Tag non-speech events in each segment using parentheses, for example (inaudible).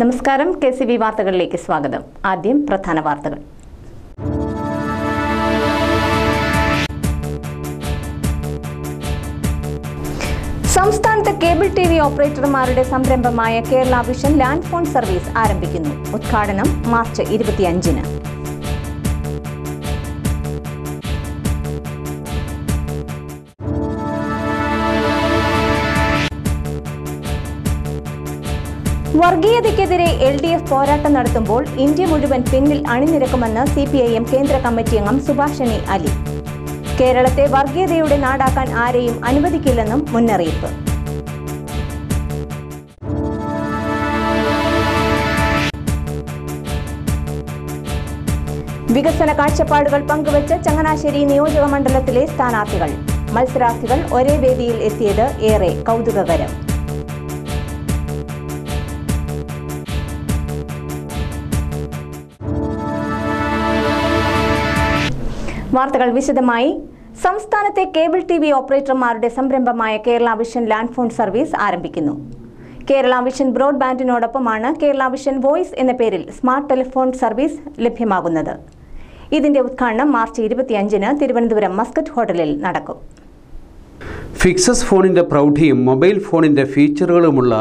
നമസ്കാരം. K C B വാർത്തകളിലേക്ക് സ്വാഗതം. ആദ്യം പ്രധാന വാർത്തകൾ. സംസ്ഥാനത്തെ കേബിൾ ടി വി ഓപ്പറേറ്റർമാരുടെ സംരംഭമായ Kerala Vision land phone service ആരംഭിക്കുന്നു. ഉദ്ഘാടനം മാർച്ച് ഇരുപത്തിയഞ്ചിന്. വർഗീയതയ്ക്കെതിരെ എൽ ഡി എഫ് പോരാട്ടം നടത്തുമ്പോൾ ഇന്ത്യ മുഴുവൻ പിന്നിൽ അണിനിരക്കുമെന്ന് സി പി ഐ എം കേന്ദ്ര കമ്മിറ്റി അംഗം സുഭാഷണി അലി. കേരളത്തെ വർഗീയതയുടെ നാടാക്കാൻ ആരെയും അനുവദിക്കില്ലെന്നും മുന്നറിയിപ്പ്. വികസന കാഴ്ചപ്പാടുകൾ പങ്കുവച്ച് ചങ്ങനാശ്ശേരി നിയോജക മണ്ഡലത്തിലെ സ്ഥാനാർത്ഥികൾ. മത്സരാർത്ഥികൾ ഒരേ വേദിയിൽ എത്തിയത് ഏറെ കൗതുകകരം. വാർത്തകൾ വിശദമായി. സംസ്ഥാനത്തെ കേബിൾ ടി വി ഓപ്പറേറ്റർമാരുടെ സംരംഭമായ Kerala Vision land phone service ആരംഭിക്കുന്നു. കേരള വിഷൻ ബ്രോഡ്ബാൻഡിനോടൊപ്പമാണ് കേരള വിഷൻ വോയിസ് എന്ന പേരിൽ സ്മാർട്ട് ടെലിഫോൺ സർവീസ് ലഭ്യമാകുന്നത്. ഇതിന്റെ ഉദ്ഘാടനം മാർച്ച് ഇരുപത്തിയഞ്ചിന് തിരുവനന്തപുരം മസ്കറ്റ് ഹോട്ടലിൽ നടക്കും. ഫിക്സസ് ഫോണിന്റെ പ്രൗഢിയും മൊബൈൽ ഫോണിന്റെ ഫീച്ചറുകളുമുള്ള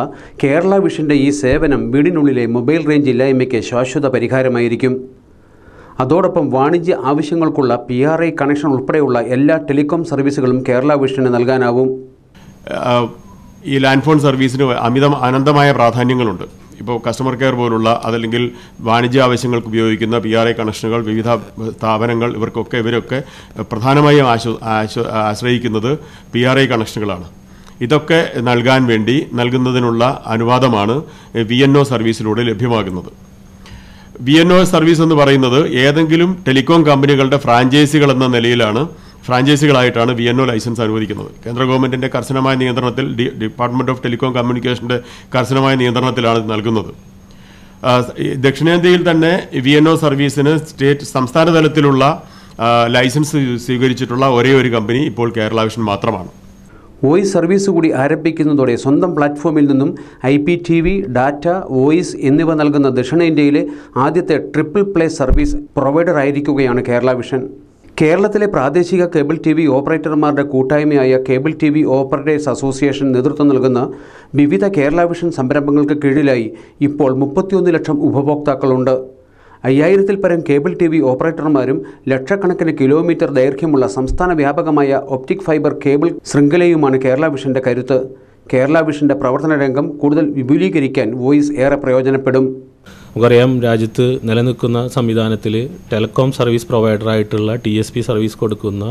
കേരള വിഷന്റെ ഈ സേവനം വീടിനുള്ളിലെ മൊബൈൽ റേഞ്ച് ഇല്ലായ്മയ്ക്ക് ശാശ്വത പരിഹാരമായിരിക്കും. അതോടൊപ്പം വാണിജ്യ ആവശ്യങ്ങൾക്കുള്ള പി ആർ ഐ കണക്ഷൻ ഉൾപ്പെടെയുള്ള എല്ലാ ടെലികോം സർവീസുകളും കേരള വിഷന് നൽകാനാവും. ഈ ലാൻഡ് ഫോൺ സർവീസിന് അമിത അനന്തമായ പ്രാധാന്യങ്ങളുണ്ട്. ഇപ്പോൾ കസ്റ്റമർ കെയർ പോലുള്ള അതല്ലെങ്കിൽ വാണിജ്യ ആവശ്യങ്ങൾക്ക് ഉപയോഗിക്കുന്ന പി ആർ ഐ കണക്ഷനുകൾ വിവിധ സ്ഥാപനങ്ങൾ ഇവർക്കൊക്കെ ഇവരൊക്കെ പ്രധാനമായും ആശ്ര ആശ്ര- ആശ്രയിക്കുന്നത് പി ആർ ഐ കണക്ഷനുകളാണ് ഇതൊക്കെ നൽകാൻ വേണ്ടി നൽകുന്നതിനുള്ള അനുവാദമാണ് വി എൻ ഒ സർവീസിലൂടെ ലഭ്യമാകുന്നത്. വി എൻ ഒ സർവീസ് എന്ന് പറയുന്നത് ഏതെങ്കിലും ടെലികോം കമ്പനികളുടെ ഫ്രാഞ്ചൈസികൾ എന്ന നിലയിലാണ് ഫ്രാഞ്ചൈസികളായിട്ടാണ് വി എൻ ഒ ലൈസൻസ് അനുവദിക്കുന്നത്. കേന്ദ്ര ഗവൺമെന്റിന്റെ കർശനമായ നിയന്ത്രണത്തിൽ ഡി- ഡിപ്പാർട്ട്മെന്റ് ഓഫ് ടെലികോം കമ്മ്യൂണിക്കേഷന്റെ കർശനമായ നിയന്ത്രണത്തിലാണ് നൽകുന്നത്. ദക്ഷിണേന്ത്യയിൽ തന്നെ വി എൻ ഒ സർവീസിന് സ്റ്റേറ്റ് സംസ്ഥാന തലത്തിലുള്ള ലൈസൻസ് സ്വീകരിച്ചിട്ടുള്ള ഒരേ ഒരു കമ്പനി ഇപ്പോൾ കേരള വിഷൻ മാത്രമാണ്. വോയിസ് സർവീസ് കൂടി ആരംഭിക്കുന്നതോടെ സ്വന്തം പ്ലാറ്റ്ഫോമിൽ നിന്നും I P T V data voice എന്നിവ നൽകുന്ന ദക്ഷിണേന്ത്യയിലെ ആദ്യത്തെ ട്രിപ്പിൾ പ്ലേ സർവീസ് പ്രൊവൈഡർ ആയിരിക്കുകയാണ് കേരള വിഷൻ. കേരളത്തിലെ പ്രാദേശിക കേബിൾ ടി വി ഓപ്പറേറ്റർമാരുടെ കൂട്ടായ്മയായ cable T V operators association നേതൃത്വം നൽകുന്ന വിവിധ കേരള വിഷൻ സംരംഭങ്ങൾക്ക് കീഴിലായി ഇപ്പോൾ മുപ്പത്തിയൊന്ന് ലക്ഷം ഉപഭോക്താക്കളുണ്ട്. അയ്യായിരത്തിൽ പരം കേബിൾ ടി വി ഓപ്പറേറ്റർമാരും ലക്ഷക്കണക്കിന് കിലോമീറ്റർ ദൈർഘ്യമുള്ള സംസ്ഥാന വ്യാപകമായ ഒപ്റ്റിക് ഫൈബർ കേബിൾ ശൃംഖലയുമാണ് കേരള വിഷന്റെ കരുത്ത്. കേരള വിഷന്റെ പ്രവർത്തന രംഗം കൂടുതൽ വിപുലീകരിക്കാൻ വോയിസ് ഏറെ പ്രയോജനപ്പെടും. നമുക്കറിയാം രാജ്യത്ത് നിലനിൽക്കുന്ന സംവിധാനത്തിൽ ടെലികോം സർവീസ് പ്രൊവൈഡറായിട്ടുള്ള ടി എസ് പി സർവീസ് കൊടുക്കുന്ന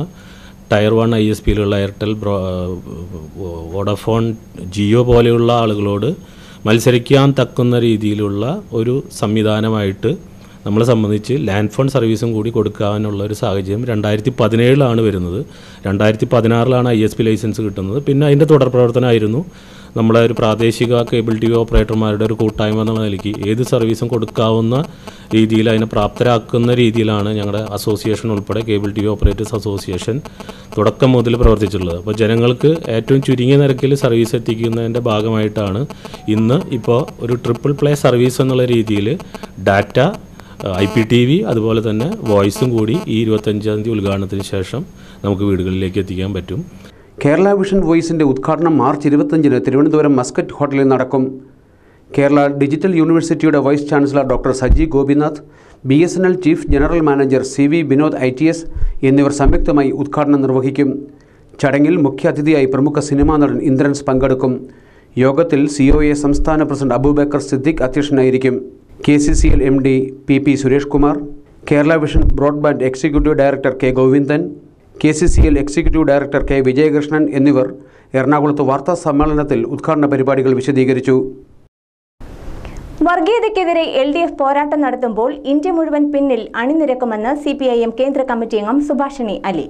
ടയർ വൺ ഐ എസ് പിയിലുള്ള എയർടെൽ വോഡഫോൺ ജിയോ പോലെയുള്ള ആളുകളോട് മത്സരിക്കാൻ തക്കുന്ന രീതിയിലുള്ള ഒരു സംവിധാനമായിട്ട് നമ്മളെ സംബന്ധിച്ച് ലാൻഡ് ഫോൺ സർവീസും കൂടി കൊടുക്കാനുള്ള ഒരു സാഹചര്യം രണ്ടായിരത്തി പതിനേഴിലാണ് വരുന്നത്. രണ്ടായിരത്തി പതിനാറിലാണ് ഐ എസ് പി ലൈസൻസ് കിട്ടുന്നത്. പിന്നെ അതിന്റെ തുടർ പ്രവർത്തനമായിരുന്നു. നമ്മളെ ഒരു പ്രാദേശിക കേബിൾ ടി വി ഓപ്പറേറ്റർമാരുടെ ഒരു കൂട്ടായ്മ എന്നുള്ള നിലയ്ക്ക് ഏത് സർവീസും കൊടുക്കാവുന്ന രീതിയിൽ അതിനെ പ്രാപ്തരാക്കുന്ന രീതിയിലാണ് ഞങ്ങളുടെ അസോസിയേഷൻ ഉൾപ്പെടെ cable T V operators association തുടക്കം മുതൽ പ്രവർത്തിച്ചിട്ടുള്ളത്. അപ്പോൾ ജനങ്ങൾക്ക് ഏറ്റവും ചുരുങ്ങിയ നിരക്കിൽ സർവീസ് എത്തിക്കുന്നതിന്റെ ഭാഗമായിട്ടാണ് ഇന്ന് ഇപ്പോൾ ഒരു ട്രിപ്പിൾ പ്ലേ സർവീസ് എന്നുള്ള രീതിയിൽ data I P T V അതുപോലെ തന്നെ വോയിസും കൂടി ഈ ഇരുപത്തഞ്ചാം തീയതി ഉദ്ഘാടനത്തിന് ശേഷം നമുക്ക് വീടുകളിലേക്ക് എത്തിക്കാൻ പറ്റും. കേരള വിഷൻ വോയിസിന്റെ ഉദ്ഘാടനം മാർച്ച് ഇരുപത്തഞ്ചിന് തിരുവനന്തപുരം മസ്കറ്റ് ഹോട്ടലിൽ നടക്കും. കേരള ഡിജിറ്റൽ യൂണിവേഴ്സിറ്റിയുടെ vice chancellor doctor Saji Gopinath B S N L chief general manager C V Vinod I T S എന്നിവർ സംയുക്തമായി ഉദ്ഘാടനം നിർവഹിക്കും. ചടങ്ങിൽ മുഖ്യാതിഥിയായി പ്രമുഖ സിനിമാ നടൻ ഇന്ദ്രൻസ് പങ്കെടുക്കും. യോഗത്തിൽ സി സംസ്ഥാന പ്രസിഡന്റ് അബൂബക്കർ സിദ്ദിഖ് അധ്യക്ഷനായിരിക്കും. K C C L M D P P Suresh Kumar Kerala Vision broadband executive director K Govindan K C C L executive director K Vijayakrishnan എന്നിവർ എറണാകുളത്ത് വാർത്താ സമ്മേളനത്തിൽ ഉദ്ഘാടന പരിപാടികൾ വിശദീകരിച്ചു. വർഗീയതയ്ക്കെതിരെ എൽ ഡി എഫ് പോരാട്ടം നടത്തുമ്പോൾ ഇന്ത്യ മുഴുവൻ പിന്നിൽ അണിനിരക്കുമെന്ന് സി പി ഐ എം കേന്ദ്ര കമ്മിറ്റി അംഗം Subhashini Ali.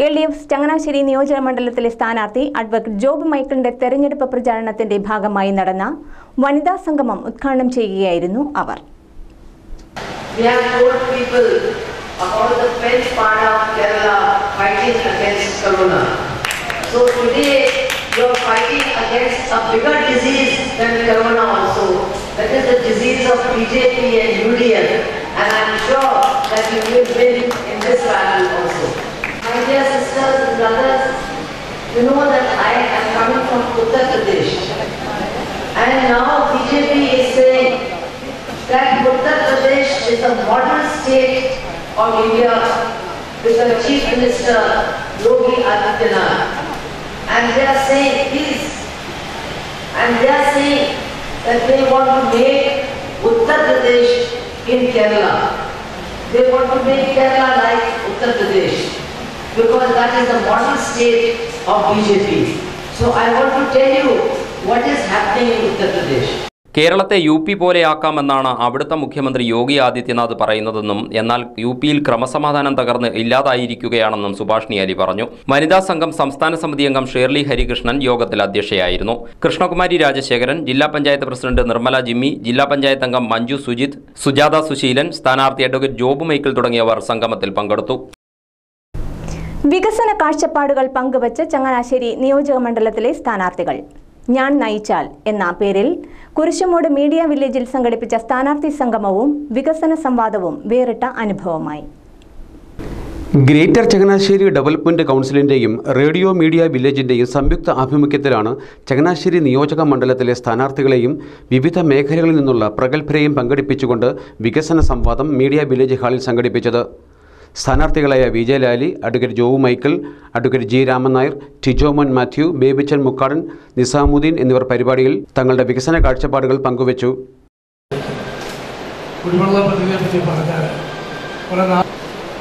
L D F Changanassery നിയോജക മണ്ഡലത്തിലെ സ്ഥാനാർത്ഥി അഡ്വക്കേറ്റ് ജോബ് മൈക്കിളിന്റെ തെരഞ്ഞെടുപ്പ് പ്രചാരണത്തിന്റെ ഭാഗമായി നടന്ന വനിതാ സംഗമം ഉദ്ഘാടനം ചെയ്യുകയായിരുന്നു അവർ. So today you are fighting against a bigger disease than Corona also. That is the disease of BJP and UDL. And I'm sure that you will win in this battle also. My dear sisters and brothers, you know that I am coming from Uttar Pradesh. And now BJP is saying that Uttar Pradesh is a model state of India with the Chief Minister Yogi Adityanath. And they are saying this, and they are saying that they want to make Uttar Pradesh in Kerala. They want to make Kerala like Uttar Pradesh because that is the modern state of BJP. So I want to tell you what is happening in Uttar Pradesh. കേരളത്തെ U P പോലെയാക്കാമെന്നാണ് അവിടുത്തെ മുഖ്യമന്ത്രി യോഗി ആദിത്യനാഥ് പറയുന്നതെന്നും എന്നാൽ U പിയിൽ ക്രമസമാധാനം തകർന്ന് ഇല്ലാതായിരിക്കുകയാണെന്നും സുഭാഷിണി അലി പറഞ്ഞു വനിതാ സംഘം സംസ്ഥാന സമിതി അംഗം ഷേർലി ഹരികൃഷ്ണൻ യോഗത്തിൽ അധ്യക്ഷയായിരുന്നു കൃഷ്ണകുമാരി രാജശേഖരൻ ജില്ലാ പഞ്ചായത്ത് പ്രസിഡന്റ് നിർമ്മല ജിമ്മി ജില്ലാ പഞ്ചായത്ത് അംഗം മഞ്ജു സുജിത് സുജാത സുശീലൻ സ്ഥാനാർത്ഥി അഡ്വക്കേറ്റ് ജോബ് മൈക്കിൾ തുടങ്ങിയവർ സംഗമത്തിൽ പങ്കെടുത്തു വികസന കാഴ്ചപ്പാടുകൾ പങ്കുവച്ച് ചങ്ങനാശ്ശേരി നിയോജക മണ്ഡലത്തിലെ സ്ഥാനാർത്ഥികൾ. ഞാൻ നയിച്ചാൽ എന്ന പേരിൽ കുരിശുമൂട് മീഡിയ വില്ലേജിൽ സംഘടിപ്പിച്ച സ്ഥാനാർത്ഥി സംഗമവും വികസന സംവാദവും വേറിട്ട അനുഭവമായി. ഗ്രേറ്റർ ചങ്ങനാശ്ശേരി ഡെവലപ്മെന്റ് കൗൺസിലിന്റെയും റേഡിയോ മീഡിയ വില്ലേജിന്റെയും സംയുക്ത ആഭിമുഖ്യത്തിലാണ് ചങ്ങനാശ്ശേരി നിയോജക മണ്ഡലത്തിലെ സ്ഥാനാർത്ഥികളെയും വിവിധ മേഖലകളിൽ നിന്നുള്ള പ്രഗത്ഭരെയും പങ്കെടുപ്പിച്ചുകൊണ്ട് വികസന സംവാദം മീഡിയ വില്ലേജ് ഹാളിൽ സംഘടിപ്പിച്ചത്. സ്ഥാനാർത്ഥികളായ Vijayalali advocate ജോവു Michael advocate G Raman Nair Tijomon Mathew Babichan Mukkadan Nizamuddin എന്നിവർ പരിപാടിയിൽ തങ്ങളുടെ വികസന കാഴ്ചപ്പാടുകൾ പങ്കുവച്ചു. കുടിവെള്ള പദ്ധതിയെ പറ്റി പറഞ്ഞാൽ നാ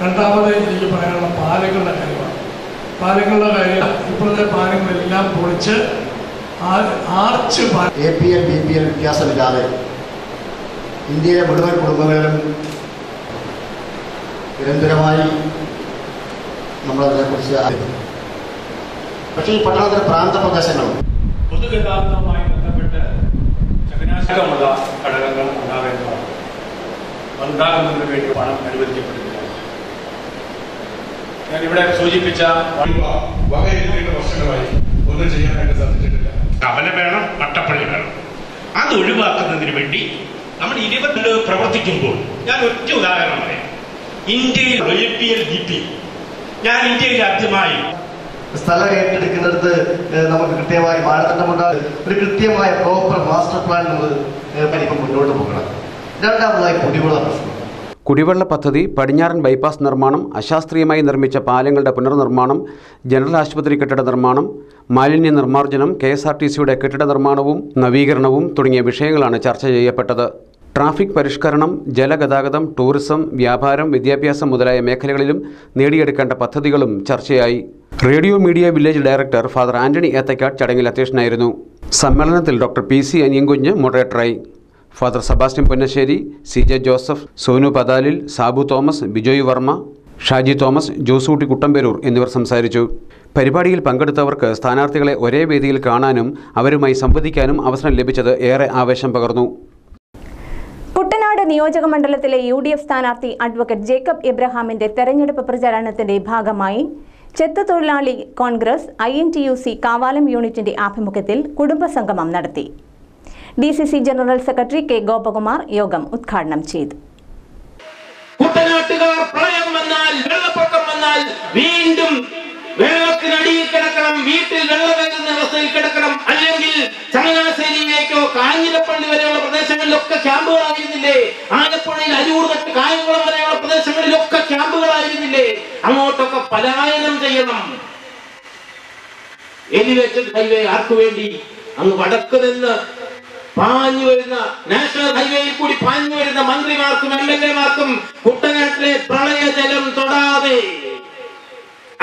രണ്ടാമത് എനിക്ക് പറയാനുള്ള പാലങ്ങളുടെ കാര്യമാണ്. പാലങ്ങളുടെ കാര്യം ഇപ്പോഴത്തെ പാലങ്ങളെല്ലാം പൊളിച്ച് arch A P L B P L വ്യത്യാസമില്ലാതെ ഇന്ത്യയിലെ മുഴുവൻ കുടുംബങ്ങളിലും നിരന്തരമായി നമ്മളതിനെക്കുറിച്ച് അറിയുന്നു. പക്ഷേ ഈ പട്ടണത്തിലെ പ്രാന്തപ്രദേശങ്ങളും പൊതുഗതാഗതവുമായി ബന്ധപ്പെട്ട് ചകനാശകമുള്ള ഘടകങ്ങൾ ഉണ്ടാകേണ്ടതാണ്. അതുണ്ടാകുന്നതിന് വേണ്ടി പണം അനുവദിക്കപ്പെടുന്നില്ല. ഞാൻ ഇവിടെ സൂചിപ്പിച്ച വകയിരുത്തേണ്ട വർഷങ്ങളായി ഒന്നും ചെയ്യാനായിട്ട് സാധിച്ചിട്ടില്ല. കവല വേണം പട്ടപ്പള്ളി വേണം. അത് ഒഴിവാക്കുന്നതിന് വേണ്ടി നമ്മൾ ഇരുപതിൽ പ്രവർത്തിക്കുമ്പോൾ ഞാൻ ഒറ്റ ഉദാഹരണം പറയാം. ഇന്ത്യയിൽ A P L D P. ഞാൻ ഇന്ത്യയിൽ ആദ്യമായി സ്ഥലം ഏറ്റെടുക്കുന്നിടത്ത് നമുക്ക് കൃത്യമായ മാനദണ്ഡമുണ്ടാകും ഒരു കൃത്യമായ പ്രോപ്പർ മാസ്റ്റർ പ്ലാൻ നമ്മൾ ഇപ്പം മുന്നോട്ട് പോകണം. രണ്ടാമതായി കുടിവെള്ള പ്രശ്നം. കുടിവെള്ള പദ്ധതി പടിഞ്ഞാറൻ ബൈപ്പാസ് നിർമ്മാണം അശാസ്ത്രീയമായി നിർമ്മിച്ച പാലങ്ങളുടെ പുനർനിർമ്മാണം ജനറൽ ആശുപത്രി കെട്ടിട നിർമ്മാണം മാലിന്യ നിർമ്മാർജനം കെ എസ് ആർ ടി സിയുടെ കെട്ടിട നിർമ്മാണവും നവീകരണവും തുടങ്ങിയ വിഷയങ്ങളാണ് ചർച്ച ചെയ്യപ്പെട്ടത്. ട്രാഫിക് പരിഷ്കരണം ജലഗതാഗതം ടൂറിസം വ്യാപാരം വിദ്യാഭ്യാസം മുതലായ മേഖലകളിലും നേടിയെടുക്കേണ്ട പദ്ധതികളും ചർച്ചയായി. Radio media village director Father Antony Ethakkad ചടങ്ങിൽ അധ്യക്ഷനായിരുന്നു. സമ്മേളനത്തിൽ doctor P C Aniyankunju മോഡറേറ്ററായി. Father Sebastian Ponnassery C J Joseph Sonu Pathalil Sabu Thomas Bijoy Varma Shaji Thomas Josootty Kuttamperoor എന്നിവർ സംസാരിച്ചു. പരിപാടിയിൽ പങ്കെടുത്തവർക്ക് സ്ഥാനാർത്ഥികളെ ഒരേ വേദിയിൽ കാണാനും അവരുമായി സംവദിക്കാനും അവസരം ലഭിച്ചത് ഏറെ ആവേശം പകർന്നു. കുട്ടനാട് നിയോജക മണ്ഡലത്തിലെ യു ഡി എഫ് സ്ഥാനാർത്ഥി അഡ്വക്കേറ്റ് ജേക്കബ് ഇബ്രഹാമിന്റെ തെരഞ്ഞെടുപ്പ് പ്രചാരണത്തിന്റെ ഭാഗമായി ചെത്ത് തൊഴിലാളി Congress I N T U C Kavalam യൂണിറ്റിന്റെ ആഭിമുഖ്യത്തിൽ കുടുംബസംഗമം നടത്തി. D C C general secretary K Gopakumar യോഗം ഉദ്ഘാടനം ചെയ്തു. വന്നാൽ വെള്ളപ്പൊക്കം വന്നാൽ വീണ്ടും കിടക്കണം വീട്ടിൽ വെള്ളം കിടക്കണം. അല്ലെങ്കിൽ ചങ്ങനാശ്ശേരിയിലേക്കോ കാഞ്ഞിരപ്പള്ളി വരെയുള്ള പ്രദേശങ്ങളിലൊക്കെ ക്യാമ്പുകളായിരുന്നില്ലേ? ആലപ്പുഴയിൽ അരൂർ തൊട്ട് കായംകുളം വരെയുള്ള പ്രദേശങ്ങളിലൊക്കെ ക്യാമ്പുകളായിരുന്നില്ലേ? അങ്ങോട്ടൊക്കെ പലായനം ചെയ്യണം. എലിവേറ്റഡ് ഹൈവേ ആർക്കു വേണ്ടി? അങ്ങ് വടക്ക് നിന്ന് പാഞ്ഞു വരുന്ന നാഷണൽ ഹൈവേയിൽ കൂടി പാഞ്ഞു വരുന്ന മന്ത്രിമാർക്കും എം എൽ എമാർക്കും കുട്ടനാട്ടിലെ പ്രളയജലം തൊടാതെ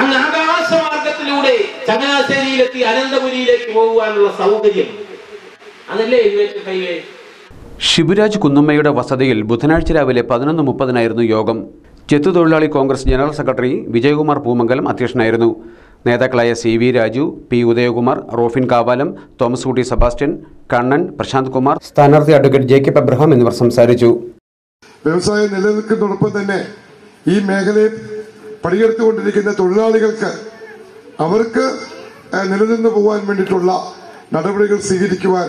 അങ്ങ് ആകാശമാർഗത്തിലൂടെ ചങ്ങനാശ്ശേരിയിലെത്തി അനന്തപുരിയിലേക്ക് പോകുവാനുള്ള സൗകര്യം. അതല്ലേ ശിവരാജ് കുന്നമ്മയുടെ വസതിയിൽ ബുധനാഴ്ച രാവിലെ പതിനൊന്ന് മുപ്പതിനായിരുന്നു യോഗം. ചെത്തുതൊഴിലാളി കോൺഗ്രസ് ജനറൽ സെക്രട്ടറി വിജയകുമാർ പൂമംഗലം അധ്യക്ഷനായിരുന്നു. നേതാക്കളായ C V Raju P Udayakumar Rofin Kavalam Thomas Kutty Sebastian Kannan Prashant Kumar സ്ഥാനാർത്ഥി അഡ്വക്കേറ്റ് ജേക്കബ് അബ്രഹാം എന്നിവർ സംസാരിച്ചു. വ്യവസായം നിലനിൽക്കുന്നതോടൊപ്പം തന്നെ ഈ മേഖലയിൽ പണിയെടുത്തുകൊണ്ടിരിക്കുന്ന തൊഴിലാളികൾക്ക് അവർക്ക് നിലനിന്ന് പോകാൻ വേണ്ടിയിട്ടുള്ള നടപടികൾ സ്വീകരിക്കുവാൻ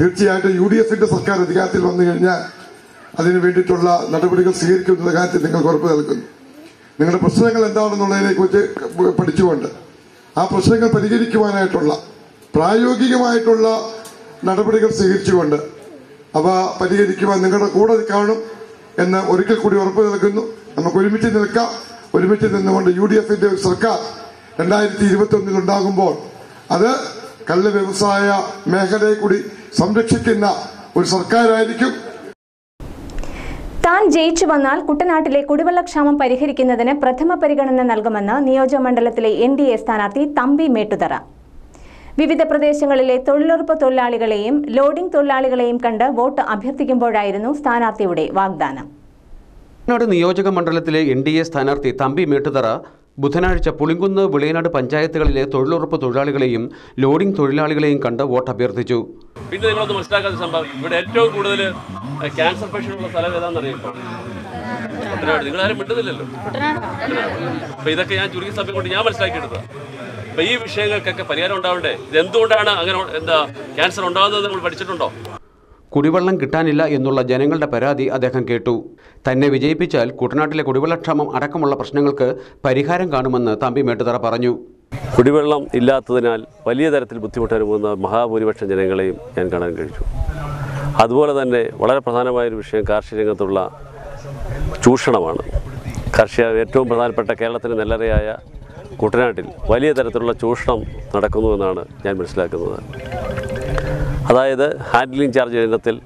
തീർച്ചയായിട്ടും യു ഡി എഫിന്റെ സർക്കാർ അധികാരത്തിൽ വന്നു കഴിഞ്ഞാൽ അതിനു വേണ്ടിയിട്ടുള്ള നടപടികൾ സ്വീകരിക്കുന്ന കാര്യത്തിൽ നിങ്ങൾക്ക് ഉറപ്പ് നൽകുന്നു. നിങ്ങളുടെ പ്രശ്നങ്ങൾ എന്താണെന്നുള്ളതിനെ കുറിച്ച് പഠിച്ചുകൊണ്ട് ആ പ്രശ്നങ്ങൾ പരിഹരിക്കുവാനായിട്ടുള്ള പ്രായോഗികമായിട്ടുള്ള നടപടികൾ സ്വീകരിച്ചുകൊണ്ട് അവ പരിഹരിക്കുവാൻ നിങ്ങളുടെ കൂടെ കാണും എന്ന് ഒരിക്കൽ കൂടി ഉറപ്പ് നൽകുന്നു. നമുക്ക് ഒരുമിച്ച് നിൽക്കാം. ഒരുമിച്ച് നിന്നുകൊണ്ട് യു ഡി എഫിന്റെ ഒരു സർക്കാർ രണ്ടായിരത്തി ഇരുപത്തി ഒന്നിൽ ഉണ്ടാകുമ്പോൾ അത് കള്ള് വ്യവസായ മേഖലയെ കൂടി സംരക്ഷിക്കുന്ന ഒരു സർക്കാരായിരിക്കും. താൻ ജയിച്ചു വന്നാൽ കുട്ടനാട്ടിലെ കുടിവെള്ളക്ഷാമം പരിഹരിക്കുന്നതിന് പ്രഥമ പരിഗണന നൽകുമെന്ന് നിയോജകമണ്ഡലത്തിലെ എൻ ഡി എ സ്ഥാനാർത്ഥി തമ്പി മേട്ടുതറ. വിവിധ പ്രദേശങ്ങളിലെ തൊഴിലുറപ്പ് തൊഴിലാളികളെയും ലോഡിംഗ് തൊഴിലാളികളെയും കണ്ട് വോട്ട് അഭ്യർത്ഥിക്കുമ്പോഴായിരുന്നു സ്ഥാനാർത്ഥിയുടെ വാഗ്ദാനം. കുട്ടനാട് നിയോജക മണ്ഡലത്തിലെ എൻ ഡി എ സ്ഥാനാർത്ഥി തമ്പി മേട്ടുതറ ബുധനാഴ്ച പുളിങ്കുന്ന് വിളയനാട് പഞ്ചായത്തുകളിലെ തൊഴിലുറപ്പ് തൊഴിലാളികളെയും ലോഡിംഗ് തൊഴിലാളികളെയും കണ്ട് വോട്ട് അഭ്യർത്ഥിച്ചു പിന്നെ നിങ്ങളൊന്ന് മനസ്സിലാക്കാത്ത സംഭവം. ഇവിടെ ഏറ്റവും കൂടുതൽ ക്യാൻസർ പേഷ്യന്റുള്ള സ്ഥലം ഏതാണെന്നറിയാം കുട്ടനാട് നിങ്ങളാരും മിണ്ടുന്നില്ലല്ലോ. അപ്പൊ ഇതൊക്കെ ഞാൻ ചുരുക്കി സമയം കൊണ്ട് ഞാൻ മനസ്സിലാക്കിയെടുത്തത് അപ്പൊ ഈ വിഷയങ്ങൾക്കൊക്കെ പരിഹാരം ഉണ്ടാവണ്ടേ? ഇത് എന്തുകൊണ്ടാണ് അങ്ങനെ എന്താ ക്യാൻസർ ഉണ്ടാകുന്നത് നമ്മൾ പഠിച്ചിട്ടുണ്ടോ? കുടിവെള്ളം കിട്ടാനില്ല എന്നുള്ള ജനങ്ങളുടെ പരാതി അദ്ദേഹം കേട്ടു. തന്നെ വിജയിപ്പിച്ചാൽ കുട്ടനാട്ടിലെ കുടിവെള്ളക്ഷാമം അടക്കമുള്ള പ്രശ്നങ്ങൾക്ക് പരിഹാരം കാണുമെന്ന് തമ്പി മേട്ടുതറ പറഞ്ഞു. കുടിവെള്ളം ഇല്ലാത്തതിനാൽ വലിയ തരത്തിൽ ബുദ്ധിമുട്ട് അനുഭവന്ന മഹാഭൂരിപക്ഷം ജനങ്ങളെയും ഞാൻ കാണാൻ കഴിച്ചു അതുപോലെ തന്നെ വളരെ പ്രധാനമായൊരു വിഷയം കാർഷിക രംഗത്തുള്ള ചൂഷണമാണ്. കാർഷിക ഏറ്റവും പ്രധാനപ്പെട്ട കേരളത്തിന്റെ നെല്ലറയായ കുട്ടനാട്ടിൽ വലിയ തരത്തിലുള്ള ചൂഷണം നടക്കുന്നുവെന്നാണ് ഞാൻ മനസ്സിലാക്കുന്നത്. അതായത് ഹാൻഡ്ലിംഗ് ചാർജ് ഇനത്തിൽ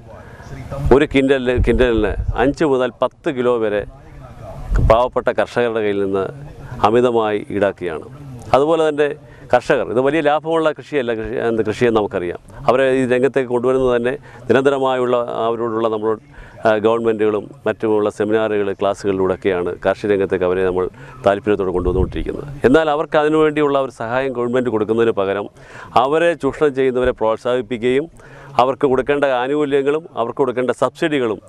ഒരു കിൻഡലിന് കിൻഡലിന് അഞ്ച് മുതൽ പത്ത് കിലോ വരെ പാവപ്പെട്ട കർഷകരുടെ കയ്യിൽ നിന്ന് അമിതമായി ഈടാക്കുകയാണ്. അതുപോലെ തന്നെ കർഷകർ ഇത് വലിയ ലാഭമുള്ള കൃഷിയല്ല കൃഷി കൃഷിയെന്ന് നമുക്കറിയാം. അവരെ ഈ രംഗത്തേക്ക് കൊണ്ടുവരുന്നത് തന്നെ നിരന്തരമായുള്ള അവരോടുള്ള നമ്മൾ ഗവൺമെന്റുകളും മറ്റുമുള്ള സെമിനാറുകൾ ക്ലാസ്സുകളിലൂടെയൊക്കെയാണ് കാർഷിക രംഗത്തേക്ക് അവരെ നമ്മൾ താല്പര്യത്തോടെ കൊണ്ടുവന്നുകൊണ്ടിരിക്കുന്നത്. എന്നാൽ അവർക്ക് അതിനുവേണ്ടിയുള്ള ഒരു സഹായം ഗവൺമെന്റ് കൊടുക്കുന്നതിന് പകരം അവരെ ചൂഷണം ചെയ്യുന്നവരെ പ്രോത്സാഹിപ്പിക്കുകയും അവർക്ക് കൊടുക്കേണ്ട ആനുകൂല്യങ്ങളും അവർക്ക് കൊടുക്കേണ്ട സബ്സിഡികളും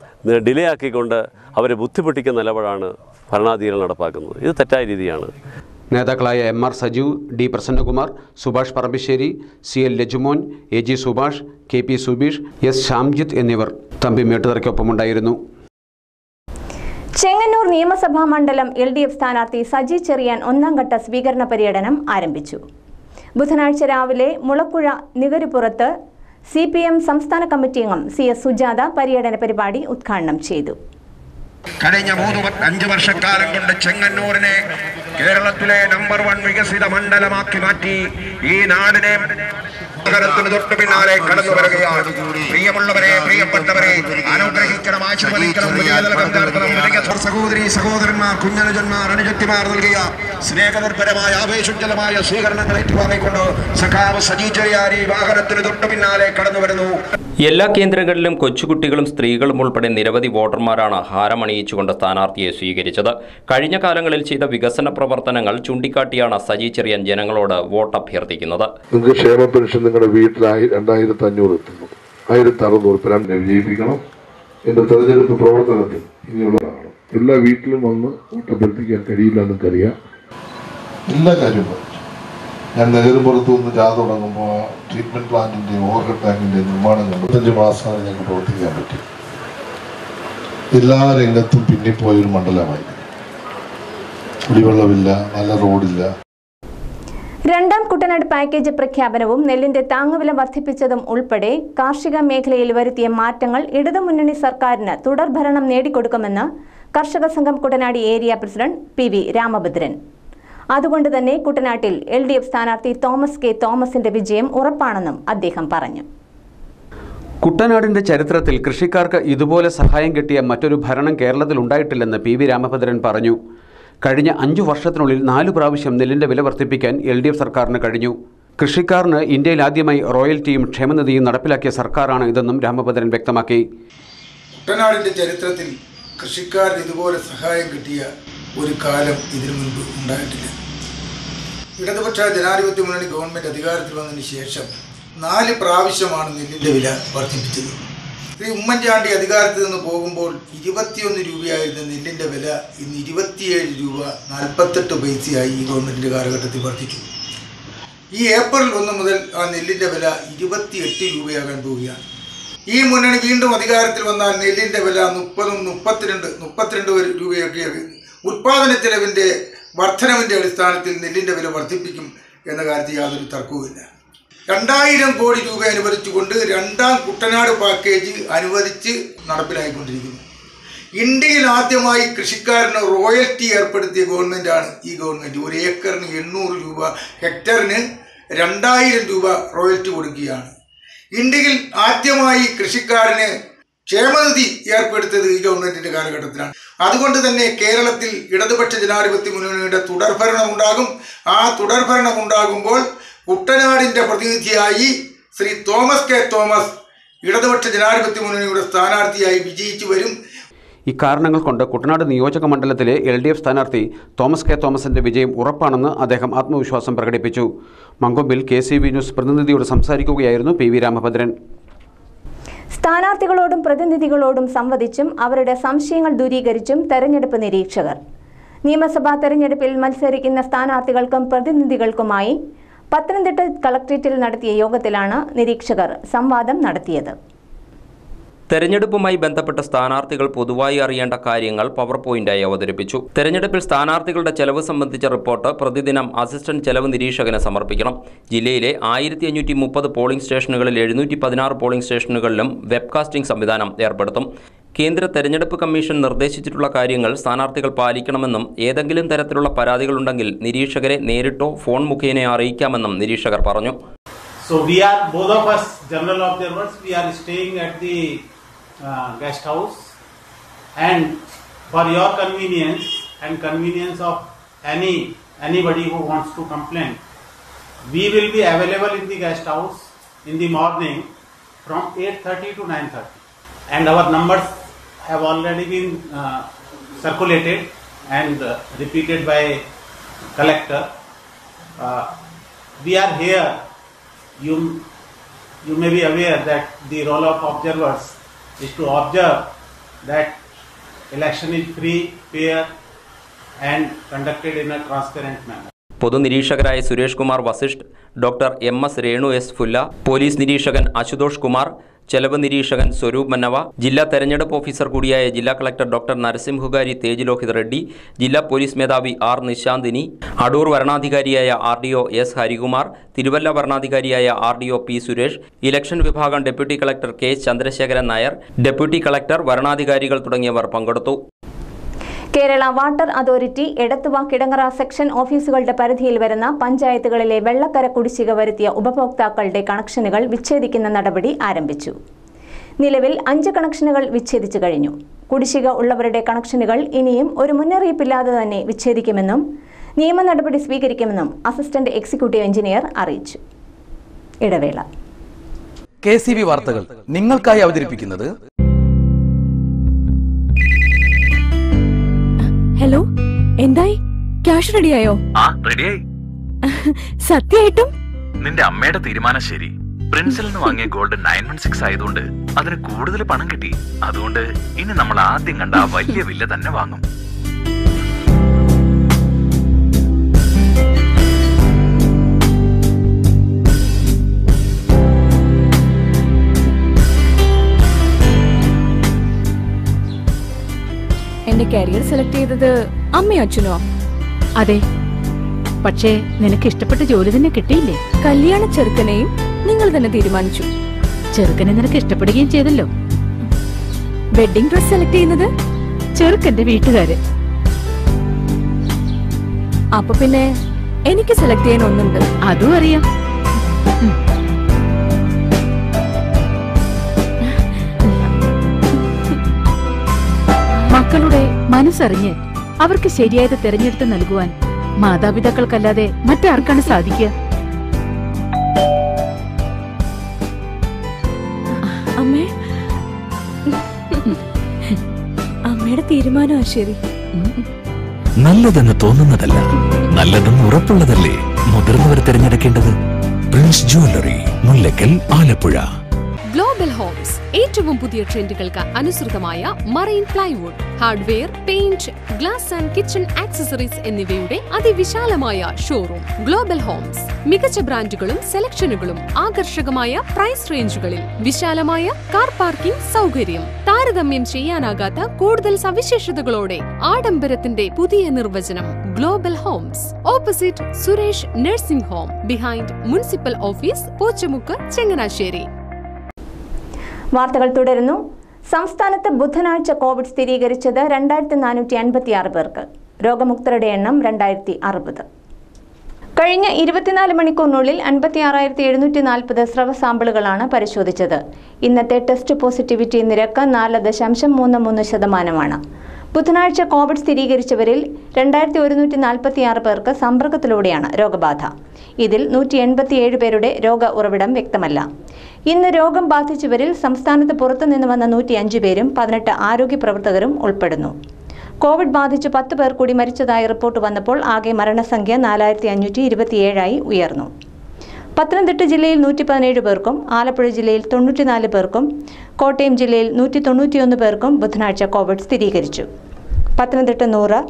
ഡിലേ ആക്കിക്കൊണ്ട് അവരെ ബുദ്ധിമുട്ടിക്കുന്ന നിലപാടാണ് ഭരണാധികാരികൾ നടപ്പാക്കുന്നത്. ഇത് തെറ്റായ രീതിയാണ്. നേതാക്കളായ M R Sajeev D Prasannakumar Subhash Parambassery C L Lajumon A G Subhash K P Subeesh S Shyamjith എന്നിവർ തമ്പി മേട്ടുതറയ്ക്കൊപ്പമുണ്ടായിരുന്നു. ചെങ്ങന്നൂർ നിയമസഭാ മണ്ഡലം എൽ ഡി എഫ് സ്ഥാനാർത്ഥി സജി ചെറിയാൻ ഒന്നാം ഘട്ട സ്വീകരണ പര്യടനം ആരംഭിച്ചു. ബുധനാഴ്ച രാവിലെ മുളക്കുഴ നികരുപുറത്ത് സി പി എം സംസ്ഥാന കമ്മിറ്റി അംഗം സി എസ് സുജാത പര്യടന പരിപാടി ഉദ്ഘാടനം ചെയ്തു. കഴിഞ്ഞ മൂന്ന് അഞ്ച് വർഷക്കാലം കൊണ്ട് ചെങ്ങന്നൂരിനെ കേരളത്തിലെ നമ്പർ വൺ വികസിത മണ്ഡലമാക്കി മാറ്റി ഈ നാടിനെ നഗരത്തിന് തൊട്ട് പിന്നാലെ കടന്നു വരികയാണ്. പ്രിയമുള്ളവരെ പ്രിയപ്പെട്ടവരെ അനുഗ്രഹിക്കണം ആശീർവദിക്കണം സഹോദരി സഹോദരന്മാർ കുഞ്ഞനുജന്മാർ അനുജത്തിമാർ നൽകിയ സ്നേഹനിർഭരമായ ആവേശോജ്ജലമായ സ്വീകരണങ്ങൾ ഏറ്റുവാങ്ങിക്കൊണ്ട് സഖാവ് സജി ചെറിയാരി വാഹനത്തിന് തൊട്ട് പിന്നാലെ കടന്നു വരുന്നു. എല്ലാ കേന്ദ്രങ്ങളിലും കൊച്ചുകുട്ടികളും സ്ത്രീകളും ഉൾപ്പെടെ നിരവധി വോട്ടർമാരാണ് ഹാരമണിയിച്ചുകൊണ്ട് സ്ഥാനാർത്ഥിയെ സ്വീകരിച്ചത്. കഴിഞ്ഞ കാലങ്ങളിൽ ചെയ്ത വികസന പ്രവർത്തനങ്ങൾ ചൂണ്ടിക്കാട്ടിയാണ് സജി ചെറിയൻ ജനങ്ങളോട് വോട്ട് അഭ്യർത്ഥിക്കുന്നത് നിങ്ങൾക്ക് ക്ഷേമ പെൻഷൻ നിങ്ങളുടെ വീട്ടിൽ രണ്ടായിരത്തി അഞ്ഞൂറ് എത്തുന്നു. ആയിരത്തി അറുന്നൂറ് പേരാൻ വിജയിപ്പിക്കണം എന്റെ തെരഞ്ഞെടുപ്പ് പ്രവർത്തനത്തിൽ ഇനിയുള്ളതാണ് എല്ലാ വീട്ടിലും വന്ന് വോട്ടഭ്യർത്ഥിക്കാൻ കഴിയില്ല എന്നറിയാം എല്ലാ കാര്യവും ഞാൻ നെഹ്റുപുറത്ത് നിന്ന് ജാഥ തുടങ്ങുമ്പോൾ ട്രീറ്റ്മെന്റ് പ്ലാന്റിന്റെ ഓവർഹെഡ് ടാങ്കിന്റെ നിർമ്മാണം അഞ്ച് മാസമാണ് ഞങ്ങൾക്ക് പ്രവർത്തിക്കാൻ പറ്റി. എല്ലാ രംഗത്തും പിന്നിപ്പോയൊരു മണ്ഡലമായി. കുടിവെള്ളമില്ല നല്ല റോഡില്ല. രണ്ടാം കുട്ടനാട് പാക്കേജ് പ്രഖ്യാപനവും നെല്ലിന്റെ താങ്ങുവില വർദ്ധിപ്പിച്ചതും ഉൾപ്പെടെ കാർഷിക മേഖലയിൽ വരുത്തിയ മാറ്റങ്ങൾ ഇടതുമുന്നണി സർക്കാരിന് തുടർ ഭരണം നേടിക്കൊടുക്കുമെന്ന് കർഷക സംഘം Kuttanad area president P V Ramabhadran. അതുകൊണ്ട് തന്നെ കുട്ടനാട്ടിൽ എൽ ഡി എഫ് സ്ഥാനാർത്ഥി തോമസ് കെ തോമസിന്റെ വിജയം ഉറപ്പാണെന്നും അദ്ദേഹം പറഞ്ഞു. കുട്ടനാടിന്റെ ചരിത്രത്തിൽ കൃഷിക്കാർക്ക് ഇതുപോലെ സഹായം കിട്ടിയ മറ്റൊരു ഭരണം കേരളത്തിൽ ഉണ്ടായിട്ടില്ലെന്ന് പി വി രാമഭദ്രൻ പറഞ്ഞു. കഴിഞ്ഞ അഞ്ചു വർഷത്തിനുള്ളിൽ നാലു പ്രാവശ്യം നെല്ലിന്റെ വില വർദ്ധിപ്പിക്കാൻ എൽ ഡി എഫ് സർക്കാരിന് കഴിഞ്ഞു. കൃഷിക്കാരന് ഇന്ത്യയിൽ ആദ്യമായി റോയൽറ്റിയും ക്ഷേമനിധിയും നടപ്പിലാക്കിയ സർക്കാരാണ് ഇതെന്നും രാമഭദ്രൻ വ്യക്തമാക്കി. കുട്ടനാടിന്റെ ചരിത്രത്തിൽ കൃഷിക്കാരന് ഇതുപോലെ സഹായം കിട്ടിയ ഒരു കാലം ഇതിനു മുൻപ് ഉണ്ടായിട്ടില്ല. ഇടതുപക്ഷ ജനാധിപത്യ മുന്നണി ഗവൺമെന്റ് അധികാരത്തിൽ വന്നതിന് ശേഷം നാല് പ്രാവശ്യമാണ് നെല്ലിന്റെ വില വർദ്ധിപ്പിച്ചത്. ശ്രീ ഉമ്മൻചാണ്ടി അധികാരത്തിൽ നിന്ന് പോകുമ്പോൾ ഇരുപത്തിയൊന്ന് രൂപയായിരുന്ന നെല്ലിന്റെ വില ഇന്ന് ഇരുപത്തിയേഴ് രൂപ നാൽപ്പത്തെട്ട് പൈസയായി ഈ ഗവൺമെന്റിന്റെ കാലഘട്ടത്തിൽ വർദ്ധിച്ചു ഈ ഏപ്രിൽ ഒന്ന് മുതൽ ആ നെല്ലിന്റെ വില ഇരുപത്തിയെട്ട് രൂപയാകാൻ പോവുകയാണ്. ഈ മുന്നണി വീണ്ടും അധികാരത്തിൽ വന്നാൽ നെല്ലിന്റെ വില മുപ്പതും മുപ്പത്തിരണ്ട് മുപ്പത്തിരണ്ട് രൂപയൊക്കെ ഉൽപാദന ചെലവിന്റെ വർധനവിന്റെ അടിസ്ഥാനത്തിൽ നെല്ലിന്റെ വില വർദ്ധിപ്പിക്കും എന്ന കാര്യത്തിൽ യാതൊരു തർക്കവുമില്ല. രണ്ടായിരം കോടി രൂപ അനുവദിച്ചുകൊണ്ട് രണ്ടാം കുട്ടനാട് പാക്കേജ് അനുവദിച്ച് നടപ്പിലായിക്കൊണ്ടിരിക്കുന്നു. ഇന്ത്യയിൽ ആദ്യമായി കൃഷിക്കാരന് റോയൽറ്റി ഏർപ്പെടുത്തിയ ഗവൺമെന്റാണ് ഈ ഗവൺമെന്റ് ഒരു ഏക്കറിന് എണ്ണൂറ് രൂപ ഹെക്ടറിന് രണ്ടായിരം രൂപ റോയൽറ്റി കൊടുക്കുകയാണ്. ഇന്ത്യയിൽ ആദ്യമായി കൃഷിക്കാരന് ക്ഷേമനിധി ഏർപ്പെടുത്തിയത് ഈ ഗവൺമെന്റിന്റെ കാലഘട്ടത്തിലാണ്. അതുകൊണ്ട് തന്നെ കേരളത്തിൽ ഇടതുപക്ഷ ജനാധിപത്യ മുന്നണിയുടെ തുടർഭരണം ഉണ്ടാകും. ആ തുടർഭരണം ഉണ്ടാകുമ്പോൾ കുട്ടനാടിന്റെ പ്രതിനിധിയായി ശ്രീ തോമസ് കെ തോമസ് ഇടതുപക്ഷ ജനാധിപത്യ മുന്നണിയുടെ സ്ഥാനാർത്ഥിയായി വിജയിച്ചു വരും. ഇക്കാരണങ്ങൾ കൊണ്ട് കുട്ടനാട് നിയോജക മണ്ഡലത്തിലെ എൽ ഡി എഫ് സ്ഥാനാർത്ഥി തോമസ് കെ തോമസിന്റെ വിജയം ഉറപ്പാണെന്ന് അദ്ദേഹം ആത്മവിശ്വാസം പ്രകടിപ്പിച്ചു. മങ്കൊമ്പിൽ കെ സി വി ന്യൂസ് പ്രതിനിധിയോട് സംസാരിക്കുകയായിരുന്നു പി വി രാമഭദ്രൻ. സ്ഥാനാർത്ഥികളോടും പ്രതിനിധികളോടും സംവദിച്ചും അവരുടെ സംശയങ്ങൾ ദൂരീകരിച്ചും തെരഞ്ഞെടുപ്പ് നിരീക്ഷകർ. നിയമസഭാ തെരഞ്ഞെടുപ്പിൽ മത്സരിക്കുന്ന സ്ഥാനാർത്ഥികൾക്കും പ്രതിനിധികൾക്കുമായി പത്തനംതിട്ട കളക്ട്രേറ്റിൽ നടത്തിയ യോഗത്തിലാണ് നിരീക്ഷകർ സംവാദം നടത്തിയത്. തെരഞ്ഞെടുപ്പുമായി ബന്ധപ്പെട്ട സ്ഥാനാർത്ഥികൾ പൊതുവായി അറിയേണ്ട കാര്യങ്ങൾ പവർ പോയിന്റായി അവതരിപ്പിച്ചു. തെരഞ്ഞെടുപ്പിൽ സ്ഥാനാർത്ഥികളുടെ ചെലവ് സംബന്ധിച്ച റിപ്പോർട്ട് പ്രതിദിനം അസിസ്റ്റന്റ് ചെലവ് നിരീക്ഷകന് സമർപ്പിക്കണം. ജില്ലയിലെ ആയിരത്തി അഞ്ഞൂറ്റി മുപ്പത് പോളിംഗ് സ്റ്റേഷനുകളിൽ എഴുന്നൂറ്റി പതിനാറ് പോളിംഗ് സ്റ്റേഷനുകളിലും വെബ്കാസ്റ്റിംഗ് സംവിധാനം ഏർപ്പെടുത്തും. കേന്ദ്ര തെരഞ്ഞെടുപ്പ് കമ്മീഷൻ നിർദ്ദേശിച്ചിട്ടുള്ള കാര്യങ്ങൾ സ്ഥാനാർത്ഥികൾ പാലിക്കണമെന്നും ഏതെങ്കിലും തരത്തിലുള്ള പരാതികളുണ്ടെങ്കിൽ നിരീക്ഷകരെ നേരിട്ടോ ഫോൺ മുഖേന അറിയിക്കാമെന്നും നിരീക്ഷകർ പറഞ്ഞു So we are both of us general observers. We are staying at the uh, guest house, and for your convenience and convenience of any anybody who wants to complain, we will be available in the guest house in the morning from 8:30 to 9:30, and our numbers have already been uh, circulated and uh, repeated by collector. Uh, we are here you you may be aware that the role of observers is to observe that election is free, fair, and conducted in a transparent manner. പൊതുനിരീക്ഷകരായ Suresh Kumar Vashisth doctor M S Renu S Phulla police നിരീക്ഷകൻ അശുതോഷ് കുമാർ ചെലവ് നിരീക്ഷകൻ സ്വരൂപ് മന്നവ ജില്ലാ തെരഞ്ഞെടുപ്പ് officer കൂടിയായ ജില്ലാ collector doctor Narasimhugari Tej Lohit Reddy ജില്ലാ police മേധാവി R Nishanthini Adoor വരണാധികാരിയായ R D O S Harikumar Thiruvalla വരണാധികാരിയായ R D O P Suresh election വിഭാഗം deputy collector K Chandrasekharan Nair deputy collector വരണാധികാരികൾ തുടങ്ങിയവർ പങ്കെടുത്തു. Kerala water authority Edathua Kidangara section ഓഫീസുകളുടെ പരിധിയിൽ വരുന്ന പഞ്ചായത്തുകളിലെ വെള്ളക്കര കുടിശ്ശിക വരുത്തിയ ഉപഭോക്താക്കളുടെ കണക്ഷനുകൾ വിച്ഛേദിക്കുന്ന നടപടി ആരംഭിച്ചു. നിലവിൽ അഞ്ച് കണക്ഷനുകൾ വിച്ഛേദിച്ചു കഴിഞ്ഞു. കുടിശ്ശിക ഉള്ളവരുടെ കണക്ഷനുകൾ ഇനിയും ഒരു മുന്നറിയിപ്പില്ലാതെ തന്നെ വിച്ഛേദിക്കുമെന്നും നിയമ നടപടി സ്വീകരിക്കുമെന്നും അസിസ്റ്റന്റ് എക്സിക്യൂട്ടീവ് എഞ്ചിനീയർ അറിയിച്ചു. ഇടവേള. കെ സി ബി വാർത്തകൾ നിങ്ങൾക്കായി അവതരിപ്പിക്കുന്നത് ഹലോ എന്തായി? ക്യാഷ് റെഡിയായോ ആ റെഡിയായി (laughs) സത്യമായിട്ടും? നിന്റെ അമ്മയുടെ തീരുമാനം ശരി. പ്രിൻസിൽ നിന്ന് വാങ്ങിയ ഗോൾഡ് നയൻ വൺ സിക്സ് ആയതുകൊണ്ട് അതിന് കൂടുതൽ പണം കിട്ടി. അതുകൊണ്ട് ഇനി നമ്മൾ ആദ്യം കണ്ട ആ വലിയ വില്ല തന്നെ വാങ്ങും. എന്റെ കരിയർ സെലക്ട് ചെയ്തത് അമ്മയോ അച്ഛനോ? അതെ. പക്ഷേ നിനക്ക് ഇഷ്ടപ്പെട്ട ജോലി തന്നെ കിട്ടിയില്ലേ? കല്യാണ ചെറുക്കനെയും നിങ്ങൾ തന്നെ തീരുമാനിച്ചു. ചെറുക്കനെ നിനക്ക് ഇഷ്ടപ്പെടുകയും ചെയ്തല്ലോ. വെഡിങ് ഡ്രസ് സെലക്ട് ചെയ്യുന്നത് ചെറുക്കന്റെ വീട്ടുകാര്. അപ്പൊ പിന്നെ എനിക്ക് സെലക്ട് ചെയ്യാൻ ഒന്നുണ്ട്. അതും അറിയാം. മക്കളുടെ മനസ്സറിഞ്ഞ് അവർക്ക് ശരിയായത് തെരഞ്ഞെടുത്ത് നൽകുവാൻ മാതാപിതാക്കൾക്കല്ലാതെ മറ്റാർക്കാണ് സാധിക്കുക? അമ്മേ. അമ്മയുടെ തീരുമാനമാ ശരി നല്ലതെന്ന് തോന്നുന്നതല്ല നല്ലതെന്ന് ഉറപ്പുള്ളതല്ലേ മുതിർന്നവർ തിരഞ്ഞെടുക്കേണ്ടത്? Prince jewellery Mullakkal Alappuzha. Homes ഏറ്റവും പുതിയ ട്രെൻഡുകൾക്ക് അനുസൃതമായ marine plywood hardware paint glass and kitchen accessories എന്നിവയുടെ അതിവിശാലമായ ഷോറൂം ഗ്ലോബൽ ഹോംസ് മികച്ച ബ്രാൻഡുകളും സെലക്ഷനുകളും ആകർഷകമായ പ്രൈസ് റേഞ്ചുകളിൽ വിശാലമായ കാർ പാർക്കിംഗ് സൗകര്യം. താരതമ്യം ചെയ്യാനാകാത്ത കൂടുതൽ സവിശേഷതകളോടെ ആഡംബരത്തിന്റെ പുതിയ നിർവചനം Global Homes opposite Suresh nursing home behind municipal office Pochamukku Changanassery. വാർത്തകൾ തുടരുന്നു. സംസ്ഥാനത്ത് ബുധനാഴ്ച കോവിഡ് സ്ഥിരീകരിച്ചത് രണ്ടായിരത്തി നാനൂറ്റി അൻപത്തിയാറ് പേർക്ക്. രോഗമുക്തരുടെ എണ്ണം രണ്ടായിരത്തി അറുപത് കഴിഞ്ഞ ഇരുപത്തിനാല് മണിക്കൂറിനുള്ളിൽ അൻപത്തി ആറായിരത്തി എഴുന്നൂറ്റി നാൽപ്പത് സ്രവ സാമ്പിളുകളാണ് പരിശോധിച്ചത്. ഇന്നത്തെ ടെസ്റ്റ് പോസിറ്റിവിറ്റി നിരക്ക് നാല് ദശാംശം മൂന്ന് മൂന്ന് ശതമാനമാണ്. ബുധനാഴ്ച കോവിഡ് സ്ഥിരീകരിച്ചവരിൽ രണ്ടായിരത്തി ഒരുന്നൂറ്റി നാൽപ്പത്തിയാറ് പേർക്ക് സമ്പർക്കത്തിലൂടെയാണ് രോഗബാധ. ഇതിൽ നൂറ്റി എൺപത്തിയേഴ് പേരുടെ രോഗ ഉറവിടം വ്യക്തമല്ല. ഇന്ന് രോഗം ബാധിച്ചവരിൽ സംസ്ഥാനത്ത് പുറത്തുനിന്ന് വന്ന നൂറ്റി അഞ്ച് പേരും പതിനെട്ട് ആരോഗ്യ പ്രവർത്തകരും ഉൾപ്പെടുന്നു. കോവിഡ് ബാധിച്ച് പത്ത് പേർ കൂടി മരിച്ചതായി റിപ്പോർട്ട് വന്നപ്പോൾ ആകെ മരണസംഖ്യ നാലായിരത്തി അഞ്ഞൂറ്റി ഇരുപത്തിയേഴായി ഉയർന്നു. പത്തനംതിട്ട ജില്ലയിൽ നൂറ്റി പതിനേഴ് പേർക്കും ആലപ്പുഴ ജില്ലയിൽ തൊണ്ണൂറ്റിനാല് പേർക്കും കോട്ടയം ജില്ലയിൽ നൂറ്റി തൊണ്ണൂറ്റിയൊന്ന് പേർക്കും ബുധനാഴ്ച കോവിഡ് സ്ഥിരീകരിച്ചു. പത്തനംതിട്ട നൂറ്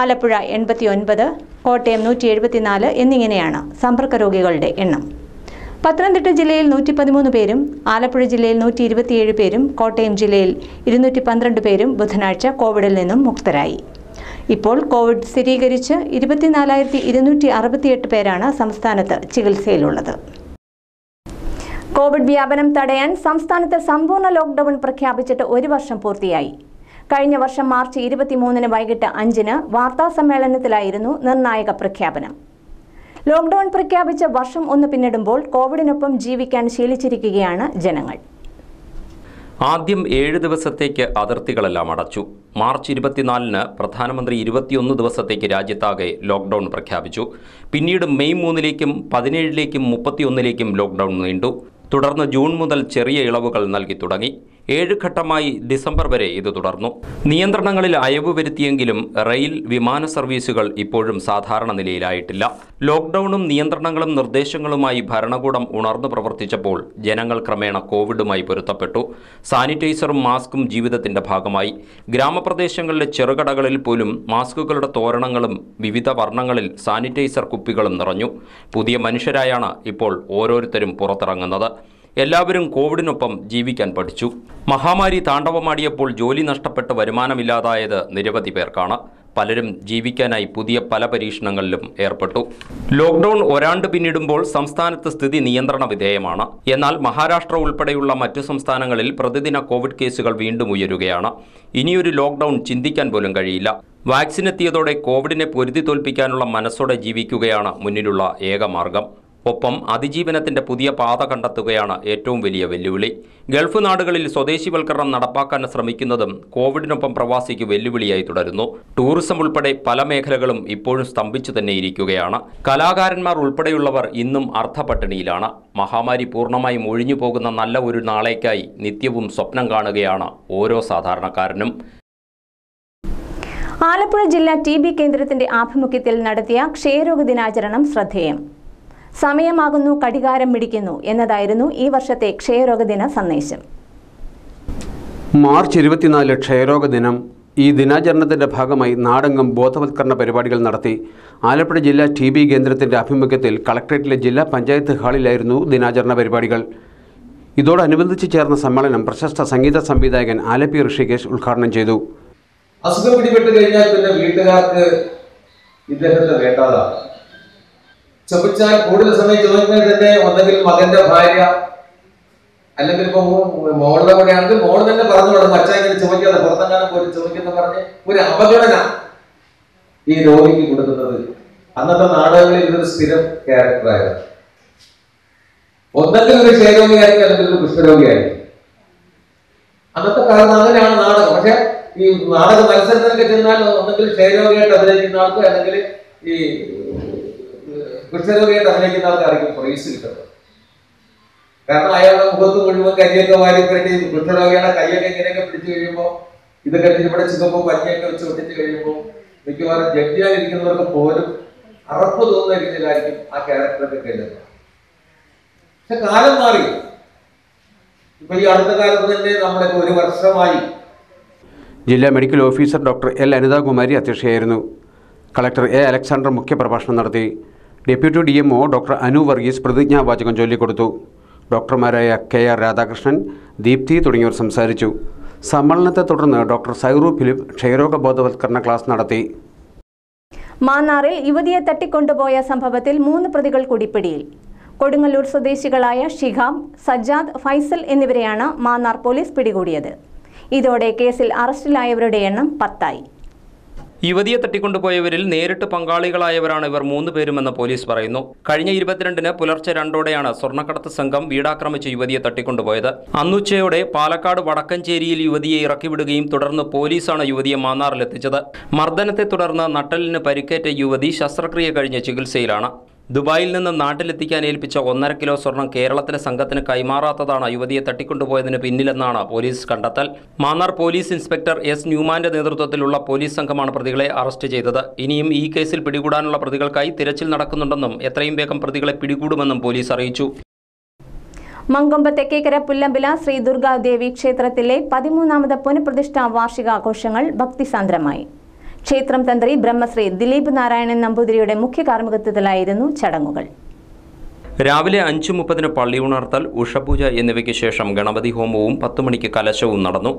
ആലപ്പുഴ എൺപത്തി ഒൻപത് കോട്ടയം നൂറ്റി എഴുപത്തിനാല് എന്നിങ്ങനെയാണ് സമ്പർക്ക രോഗികളുടെ എണ്ണം. പത്തനംതിട്ട ജില്ലയിൽ നൂറ്റി പതിമൂന്ന് പേരും ആലപ്പുഴ ജില്ലയിൽ നൂറ്റി ഇരുപത്തിയേഴ് പേരും കോട്ടയം ജില്ലയിൽ ഇരുന്നൂറ്റി പന്ത്രണ്ട് പേരും ബുധനാഴ്ച കോവിഡിൽ നിന്നും മുക്തരായി. ഇപ്പോൾ കോവിഡ് സ്ഥിരീകരിച്ച് ഇരുപത്തിനാലായിരത്തി ഇരുന്നൂറ്റി അറുപത്തിയെട്ട് പേരാണ് സംസ്ഥാനത്ത് ചികിത്സയിലുള്ളത്. കോവിഡ് വ്യാപനം തടയാൻ സംസ്ഥാനത്ത് സമ്പൂർണ ലോക്ഡൌൺ പ്രഖ്യാപിച്ചിട്ട് ഒരു വർഷം പൂർത്തിയായി. കഴിഞ്ഞ വർഷം മാർച്ച് ഇരുപത്തിമൂന്നിന് വൈകിട്ട് അഞ്ചിന് വാർത്താ സമ്മേളനത്തിലായിരുന്നു നിർണായക പ്രഖ്യാപനം. ലോക്ക്ഡൌൺ പ്രഖ്യാപിച്ച വർഷം ഒന്ന് പിന്നിടുമ്പോൾ കോവിഡിനൊപ്പം ജീവിക്കാൻ ശീലിച്ചിരിക്കുകയാണ് ജനങ്ങൾ. ആദ്യം ഏഴ് ദിവസത്തേക്ക് അതിർത്തികളെല്ലാം അടച്ചു. മാർച്ച് ഇരുപത്തിനാലിന് പ്രധാനമന്ത്രി ഇരുപത്തിയൊന്ന് ദിവസത്തേക്ക് രാജ്യത്താകെ ലോക്ക്ഡൗൺ പ്രഖ്യാപിച്ചു. പിന്നീട് മെയ് മൂന്നിലേക്കും പതിനേഴിലേക്കും മുപ്പത്തിയൊന്നിലേക്കും ലോക്ക്ഡൗൺ നീണ്ടു. തുടർന്ന് ജൂൺ മുതൽ ചെറിയ ഇളവുകൾ നൽകി തുടങ്ങി. ഏഴ് ഘട്ടമായി ഡിസംബർ വരെ ഇത് തുടർന്നു. നിയന്ത്രണങ്ങളിൽ അയവ് വരുത്തിയെങ്കിലും റെയിൽ വിമാന സർവീസുകൾ ഇപ്പോഴും സാധാരണ നിലയിലായിട്ടില്ല. ലോക്ഡൌണും നിയന്ത്രണങ്ങളും നിർദ്ദേശങ്ങളുമായി ഭരണകൂടം ഉണർന്നു പ്രവർത്തിച്ചപ്പോൾ ജനങ്ങൾ ക്രമേണ കോവിഡുമായി പൊരുത്തപ്പെട്ടു. സാനിറ്റൈസറും മാസ്കും ജീവിതത്തിന്റെ ഭാഗമായി. ഗ്രാമപ്രദേശങ്ങളിലെ ചെറുകടകളിൽ പോലും മാസ്കുകളുടെ തോരണങ്ങളും വിവിധ വർണങ്ങളിൽ സാനിറ്റൈസർ കുപ്പികളും നിറഞ്ഞു. പുതിയ മനുഷ്യരായാണ് ഇപ്പോൾ ഓരോരുത്തരും പുറത്തിറങ്ങുന്നത്. എല്ലാവരും കോവിഡിനൊപ്പം ജീവിക്കാൻ പഠിച്ചു. മഹാമാരി താണ്ഡവമാടിയപ്പോൾ ജോലി നഷ്ടപ്പെട്ട് വരുമാനമില്ലാതായത് നിരവധി പേർക്കാണ്. പലരും ജീവിക്കാനായി പുതിയ പല പരീക്ഷണങ്ങളിലും ഏർപ്പെട്ടു. ലോക്ക്ഡൌൺ ഒരാണ്ട് പിന്നിടുമ്പോൾ സംസ്ഥാനത്ത് സ്ഥിതി നിയന്ത്രണ വിധേയമാണ്. എന്നാൽ മഹാരാഷ്ട്ര ഉൾപ്പെടെയുള്ള മറ്റു സംസ്ഥാനങ്ങളിൽ പ്രതിദിന കോവിഡ് കേസുകൾ വീണ്ടും ഉയരുകയാണ്. ഇനിയൊരു ലോക്ക്ഡൌൺ ചിന്തിക്കാൻ പോലും കഴിയില്ല. വാക്സിൻ എത്തിയതോടെ കോവിഡിനെ പൊരുതി തോൽപ്പിക്കാനുള്ള മനസ്സോടെ ജീവിക്കുകയാണ് മുന്നിലുള്ള ഏക മാർഗം. ഒപ്പം അതിജീവനത്തിന്റെ പുതിയ പാത കണ്ടെത്തുകയാണ് ഏറ്റവും വലിയ വെല്ലുവിളി. ഗൾഫ് നാടുകളിൽ സ്വദേശിവൽക്കരണം നടപ്പാക്കാൻ ശ്രമിക്കുന്നതും കോവിഡിനൊപ്പം പ്രവാസിക്ക് വെല്ലുവിളിയായി തുടരുന്നു. ടൂറിസം ഉൾപ്പെടെ പല മേഖലകളും ഇപ്പോഴും സ്തംഭിച്ചു തന്നെ ഇരിക്കുകയാണ്. കലാകാരന്മാർ ഉൾപ്പെടെയുള്ളവർ ഇന്നും അർത്ഥപട്ടിണിയിലാണ്. മഹാമാരി പൂർണമായും ഒഴിഞ്ഞു പോകുന്ന നല്ല ഒരു നാളേക്കായി നിത്യവും സ്വപ്നം കാണുകയാണ് ഓരോ സാധാരണക്കാരനും. ആലപ്പുഴ ജില്ലാ ടി ബി കേന്ദ്രത്തിന്റെ ആഭിമുഖ്യത്തിൽ നടത്തിയ ക്ഷയരോഗ ദിനാചരണം ശ്രദ്ധേയം. സമയമാകുന്നു കടികാരം പിടിക്കുന്നു എന്നതായിരുന്നു ഈ വർഷത്തെ ക്ഷയരോഗ ദിന സന്ദേശം. മാർച്ച് ഇരുപത്തിനാല് ക്ഷയരോഗ ദിനം ഈ ദിനാചരണത്തിന്റെ ഭാഗമായി നാടെങ്ങും ബോധവൽക്കരണ പരിപാടികൾ നടത്തി ആലപ്പുഴ ജില്ലാ ടി ബി കേന്ദ്രത്തിന്റെ ആഭിമുഖ്യത്തിൽ കളക്ട്രേറ്റിലെ ജില്ലാ പഞ്ചായത്ത് ഹാളിലായിരുന്നു ദിനാചരണ പരിപാടികൾ. ഇതോടനുബന്ധിച്ച് ചേർന്ന സമ്മേളനം പ്രശസ്ത സംഗീത സംവിധായകൻ ആലപ്പി ഋഷികേഷ് ഉദ്ഘാടനം ചെയ്തു. അസുഖം പിടിപെട്ട് കഴിഞ്ഞാൽ പിന്നെ വീട്ടുകാർക്ക് ഇദ്ദേഹത്തെ വേണ്ടാതാണ് ചുമച്ചാൽ കൂടുതൽ സമയം ചുമക്കുന്നത് തന്നെ ഒന്നെങ്കിൽ മകന്റെ ഭാര്യ അല്ലെങ്കിൽ ഇപ്പൊ മോളുടെ കൂടെ ആണെങ്കിൽ മോൾ തന്നെ പറഞ്ഞു കൊടുക്കും അച്ഛനെ ചുമക്കാതെ പുറത്തെങ്ങാനും പോലും ചുമക്കുന്ന പറഞ്ഞ് ഒരു അപകടന ഈ രോഗിക്ക് കൊടുക്കുന്നത്. അന്നത്തെ നാടകങ്ങളിൽ ഇതൊരു സ്ഥിരം ക്യാരക്ടറായിരുന്നു ഒന്നെങ്കിൽ ഒരു ക്ഷയരോഗിയായിരിക്കും അല്ലെങ്കിൽ ഒരു കുഷ്ഠരോഗിയായിരിക്കും. അന്നത്തെ കാലത്ത് അങ്ങനെയാണ് നാടകം. പക്ഷെ ഈ നാടക മത്സരത്തിനൊക്കെ ചെന്നാൽ ഒന്നെങ്കിൽ ക്ഷയരോഗിയായിട്ട് അഭിനയിക്കുന്ന ആൾക്ക് അല്ലെങ്കിൽ ഈ കുഷ്ഠരോഗിയായിട്ട് അഭിനയിക്കുന്ന ആൾക്കായിരിക്കും പ്രൈസ് കിട്ടുന്നത് കാരണം അയാളുടെ മുഖത്ത് മുഴുവൻ കരിയൊക്കെ വാരി പുരട്ടി കുഷ്ഠരോഗിയുടെ കൈയൊക്കെ ഇങ്ങനെയൊക്കെ പിടിച്ചു കഴിയുമ്പോൾ ഇത് കഴിഞ്ഞ് ഇവിടെ ചിതപ്പോ പഞ്ഞിയൊക്കെ വെച്ച് ഒട്ടിച്ച് കഴിയുമ്പോൾ മിക്കവാറും ജഡ്ജിയായിരിക്കുന്നവർക്ക് പോലും അറപ്പ് തോന്നുന്ന രീതിയിലായിരിക്കും ആ ക്യാരക്ടറൊക്കെ കരുതുന്നത് പക്ഷെ കാലം മാറി. ഇപ്പൊ ഈ അടുത്ത കാലത്ത് തന്നെ നമ്മളൊക്കെ ഒരു വർഷമായി ജില്ലാ medical officer doctor L Anithakumari അധ്യക്ഷയായിരുന്നു. Collector A Alexander മുഖ്യപ്രഭാഷണം നടത്തി. Deputy D M O doctor Anu Varghese പ്രതിജ്ഞാവാചകം ചൊല്ലിക്കൊടുത്തു. ഡോക്ടർമാരായ കെ ആർ രാധാകൃഷ്ണൻ ദീപ്തി തുടങ്ങിയവർ സംസാരിച്ചു. സമ്മേളനത്തെ തുടർന്ന് ഡോക്ടർ സൈറു ഫിലിപ്പ് ക്ഷയരോഗ ബോധവത്കരണ ക്ലാസ് നടത്തി. മാന്നാറിൽ യുവതിയെ തട്ടിക്കൊണ്ടുപോയ സംഭവത്തിൽ മൂന്ന് പ്രതികൾ കൂടി പിടിയിൽ കൊടുങ്ങല്ലൂർ സ്വദേശികളായ ഷിഹാബ് സജ്ജാദ് ഫൈസൽ എന്നിവരെയാണ് മാന്നാർ പോലീസ് പിടികൂടിയത്. ഇതോടെ കേസിൽ അറസ്റ്റിലായവരുടെ എണ്ണം പത്തായി. യുവതിയെ തട്ടിക്കൊണ്ടുപോയവരിൽ നേരിട്ട് പങ്കാളികളായവരാണ് ഇവർ മൂന്ന് പേരുമെന്ന് പോലീസ് പറയുന്നു. കഴിഞ്ഞ ഇരുപത്തിരണ്ടിന് പുലർച്ചെ രണ്ടോടെയാണ് സ്വർണക്കടത്ത് സംഘം വീടാക്രമിച്ച് യുവതിയെ തട്ടിക്കൊണ്ടുപോയത് അന്നുച്ചയോടെ പാലക്കാട് വടക്കഞ്ചേരിയിൽ യുവതിയെ ഇറക്കിവിടുകയും തുടർന്ന് പോലീസാണ് യുവതിയെ മാന്നാറിലെത്തിച്ചത്. മർദ്ദനത്തെ തുടർന്ന് നട്ടലിന് പരിക്കേറ്റ യുവതി ശസ്ത്രക്രിയ കഴിഞ്ഞ് ചികിത്സയിലാണ്. ദുബായിൽ നിന്ന് നാട്ടിലെത്തിക്കാൻ ഏൽപ്പിച്ച ഒന്നര കിലോ സ്വർണം കേരളത്തിലെ സംഘത്തിന് കൈമാറാത്തതാണ് യുവതിയെ തട്ടിക്കൊണ്ടുപോയതിന് പിന്നിലെന്നാണ് പോലീസ് കണ്ടെത്തൽ. മാന്നാർ പോലീസ് ഇൻസ്പെക്ടർ എസ് ന്യൂമാന്റെ നേതൃത്വത്തിലുള്ള പോലീസ് സംഘമാണ് പ്രതികളെ അറസ്റ്റ് ചെയ്തത്. ഇനിയും ഈ കേസിൽ പിടികൂടാനുള്ള പ്രതികൾക്കായി തിരച്ചിൽ നടക്കുന്നുണ്ടെന്നും എത്രയും വേഗം പ്രതികളെ പിടികൂടുമെന്നും പോലീസ് അറിയിച്ചു. മങ്കൊമ്പ് തെക്കേക്കര പുല്ലമ്പില ശ്രീ ദുർഗാദേവി ക്ഷേത്രത്തിലെ പതിമൂന്നാമത് പുനഃപ്രതിഷ്ഠാ വാർഷികാഘോഷങ്ങൾ ഭക്തിസാന്ദ്രമായി. ക്ഷേത്രം തന്ത്രി ബ്രഹ്മശ്രീ ദിലീപ് നാരായണൻ നമ്പൂതിരിയുടെ മുഖ്യ കാർമ്മികത്വത്തിലായിരുന്നു ചടങ്ങുകൾ. രാവിലെ അഞ്ചു മുപ്പതിന് പള്ളി ഉണർത്തൽ ഉഷപൂജ എന്നിവയ്ക്ക് ശേഷം ഗണപതി ഹോമവും പത്ത് മണിക്ക് കലശവും നടന്നു.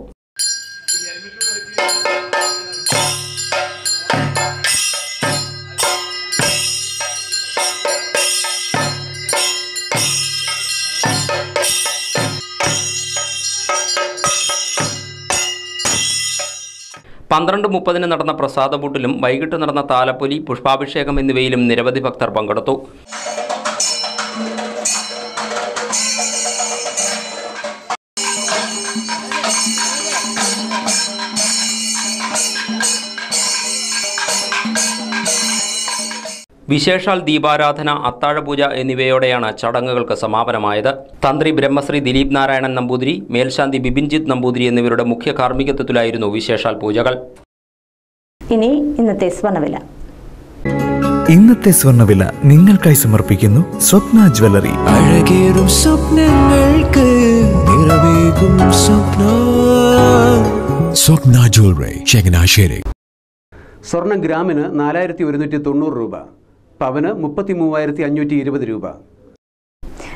പന്ത്രണ്ട് മുപ്പതിന് നടന്ന പ്രസാദപൂട്ടിലും വൈകിട്ട് നടന്ന താലപ്പൊലി പുഷ്പാഭിഷേകം എന്നിവയിലും നിരവധി ഭക്തർ പങ്കെടുത്തു. വിശേഷാൽ ദീപാരാധന അത്താഴപൂജ എന്നിവയോടെയാണ് ചടങ്ങുകൾക്ക് സമാപനമായത്. തന്ത്രി ബ്രഹ്മശ്രീ ദിലീപ് നാരായണൻ നമ്പൂതിരി മേൽശാന്തി ബിപിൻജിത്ത് നമ്പൂതിരി എന്നിവരുടെ മുഖ്യ കാർമ്മികത്വത്തിലായിരുന്നു വിശേഷാൽ പൂജകൾ. ഇനി ഇന്നത്തെ സ്വർണവില ഇന്നത്തെ സ്വർണവില നിങ്ങൾക്കായി സമർപ്പിക്കുന്നു സ്വപ്ന ജ്വല്ലറി. അഴകേറും സ്വപ്നങ്ങൾക്ക് നിറവേകും സ്വപ്ന. സ്വപ്ന ജ്വല്ലറി ചങ്ങനാശ്ശേരി. സ്വർണ ഗ്രാമിന് നാലായിരത്തി ഒരുന്നൂറ്റി തൊണ്ണൂറ് രൂപ. പവന് മുപ്പത്തി മൂവായിരത്തി അഞ്ഞൂറ്റി ഇരുപത് രൂപ.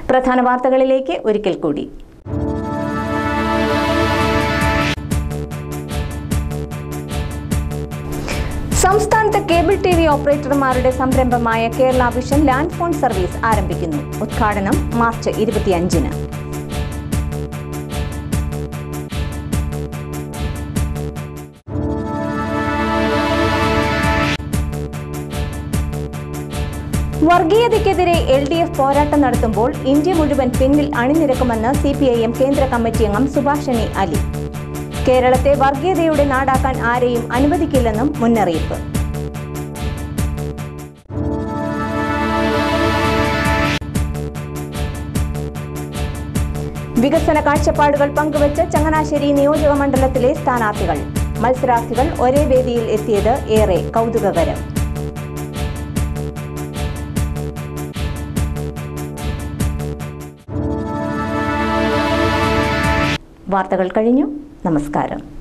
പ്രധാന വാർത്തകളിലേക്ക് ഒരിക്കൽ കൂടി. സംസ്ഥാനത്തെ കേബിൾ ടി വി ഓപ്പറേറ്റർമാരുടെ സംരംഭമായ Kerala Vision land phone service ആരംഭിക്കുന്നു. ഉദ്ഘാടനം മാർച്ച് ഇരുപത്തിയഞ്ചിന്. വർഗീയതയ്ക്കെതിരെ എൽ ഡി എഫ് പോരാട്ടം നടത്തുമ്പോൾ ഇന്ത്യ മുഴുവൻ പിന്നിൽ അണിനിരക്കുമെന്ന് സി പി ഐ എം കേന്ദ്ര കമ്മിറ്റി അംഗം സുഭാഷണി അലി. കേരളത്തെ വർഗീയതയുടെ നാടാക്കാൻ ആരെയും അനുവദിക്കില്ലെന്നും മുന്നറിയിപ്പ്. വികസന കാഴ്ചപ്പാടുകൾ പങ്കുവച്ച് ചങ്ങനാശ്ശേരി നിയോജക മണ്ഡലത്തിലെ സ്ഥാനാർത്ഥികൾ. മത്സരാർത്ഥികൾ ഒരേ വേദിയിൽ എത്തിയത് ഏറെ കൗതുകകരം. വാർത്തകൾ കഴിഞ്ഞു. നമസ്കാരം.